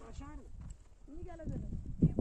Başarı. İyi gele böyle.